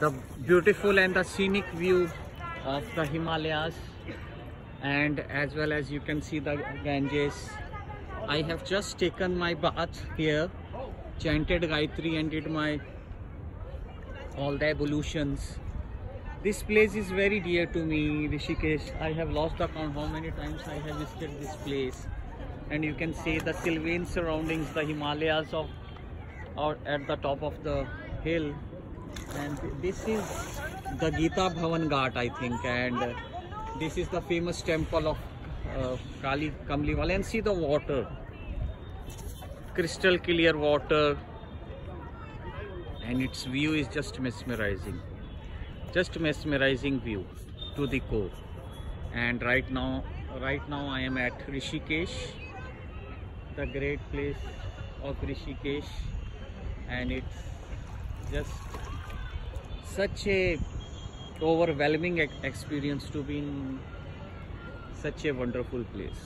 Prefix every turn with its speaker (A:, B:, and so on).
A: the beautiful and the scenic view of the Himalayas and as well as you can see the Ganges. I have just taken my bath here, chanted Gayatri and did my all the evolutions. This place is very dear to me, Rishikesh. I have lost the count how many times I have visited this place. And you can see the sylvan surroundings, the Himalayas of or at the top of the hill. And this is the Gita Bhavan Ghat, I think. And this is the famous temple of uh, Kali Kamliwala. And see the water. Crystal clear water. And its view is just mesmerizing just mesmerizing view to the core and right now right now i am at rishikesh the great place of rishikesh and it's just such a overwhelming experience to be in such a wonderful place